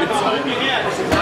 一场无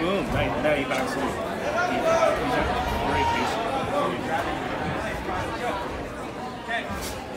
Boom, right, now you're back to He's very patient. Okay.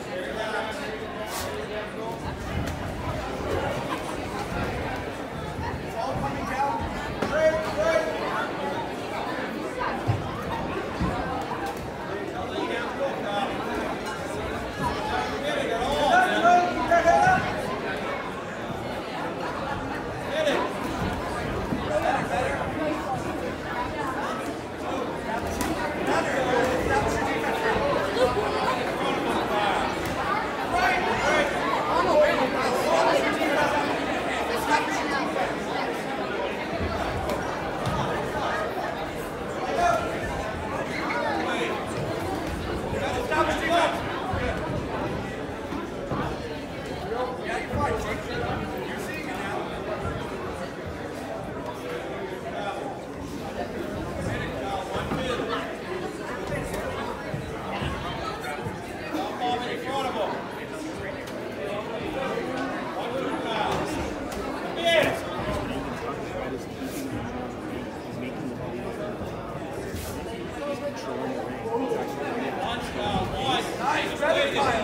Watch uh, out five, rapid fire.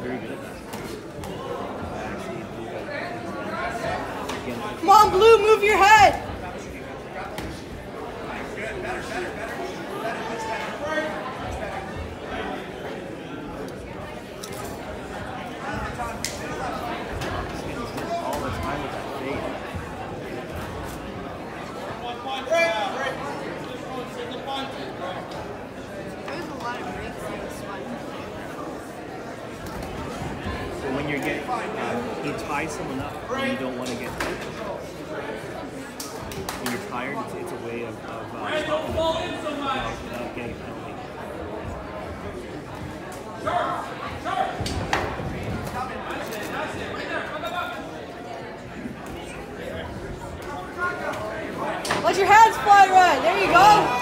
Come on, Blue, move your head. When you're getting, um, you tie someone up and you don't want to get hurt. When you're tired, it's, it's a way of, of uh, stopping them without, without getting a penalty. Let your hands fly right. There you go.